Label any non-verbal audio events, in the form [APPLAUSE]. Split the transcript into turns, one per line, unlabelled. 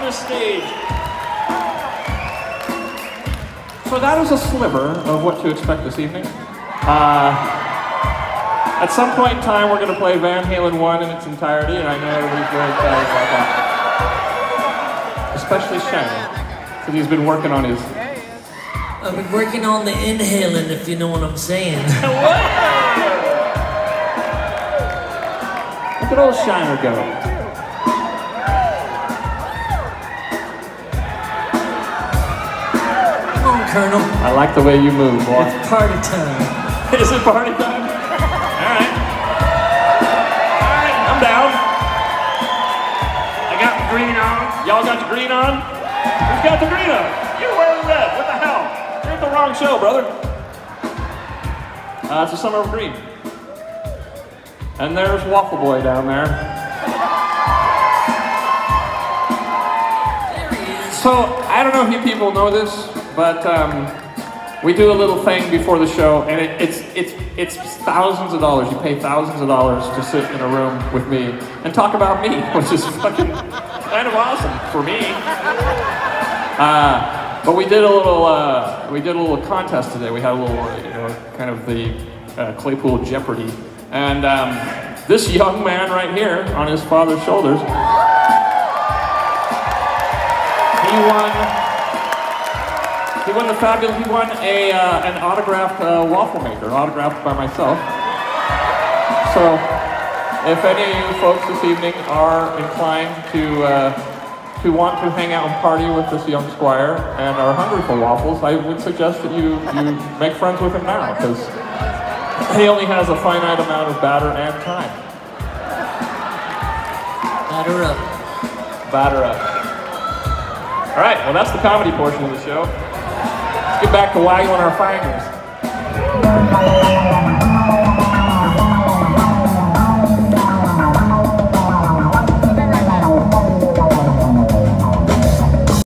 the stage. So that is a sliver of what to expect this evening. Uh, at some point in time, we're going to play Van Halen 1 in its entirety, and I know everybody's very excited about that. Especially Shannon, because he's been working on his...
I've been working on the inhaling, if you know what I'm saying. [LAUGHS] [LAUGHS]
Look at old Shiner go.
Colonel.
I like the way you move, boy.
It's party time. [LAUGHS]
Is it party time? All right. All right, I'm down. I got the green on. Y'all got the green on? Who's got the green on? You wearing red. What the hell? You're at the wrong show, brother. Uh, it's the summer of green. And there's Waffle Boy down there.
There he is.
So I don't know if you people know this, but um, we do a little thing before the show, and it, it's it's it's thousands of dollars. You pay thousands of dollars to sit in a room with me and talk about me, [LAUGHS] which is fucking kind of awesome for me. Uh, but we did a little uh, we did a little contest today. We had a little you know kind of the uh, Claypool Jeopardy, and um, this young man right here on his father's shoulders. He won. He won the fabulous. He won a uh, an autographed uh, waffle maker, autographed by myself. So, if any of you folks this evening are inclined to uh, to want to hang out and party with this young squire and are hungry for waffles, I would suggest that you you make friends with him now because he only has a finite amount of batter and time.
Batter up.
Batter up. All right, well, that's the comedy portion of the show. Get back to waggling our fingers.